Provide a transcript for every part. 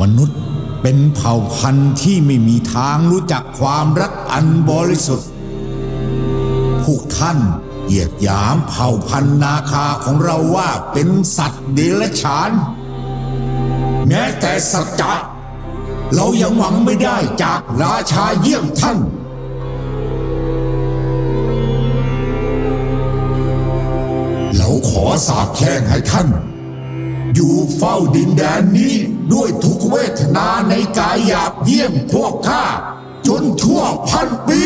มนุษย์เป็นเผ่าพันธุ์ที่ไม่มีทางรู้จักความรักอันบริสุทธิ์ พวกท่านเหยียดหยามเผ่าพันธุ์นาคาของเราว่าเป็นสัตว์เดรัจฉาน แม้แต่สัจจะเรายังหวังไม่ได้จากราชาเยี่ยมท่านเราขอสาบแช่งให้ท่าน อยู่เฝ้าดินแดนนี้ ด้วยทุกเวทนาในกายหยาบเยี่ยมพวกข้า จนชั่วพันปี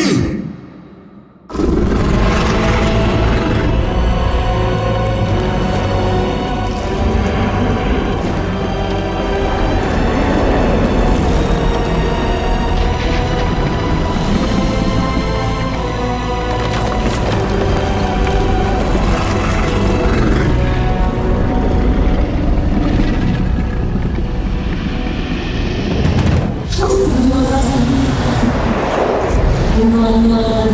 Allah